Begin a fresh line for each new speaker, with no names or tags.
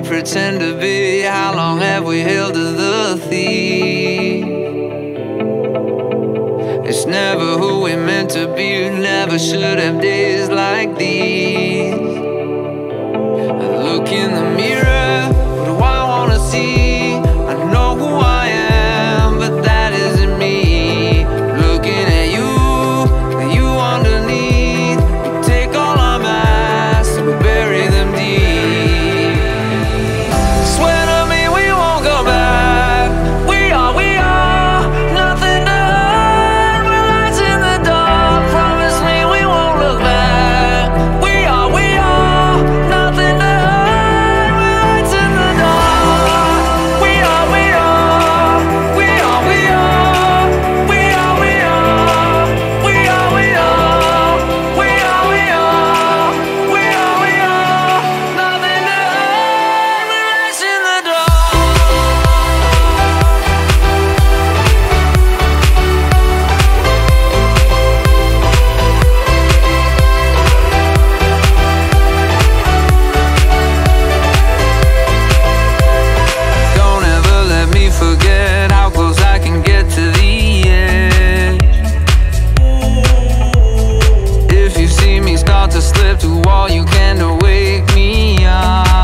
pretend to be? How long have we held to the thief? It's never who we meant to be. Never should have days like these. Look in the mirror. to slip to all you can to wake me up.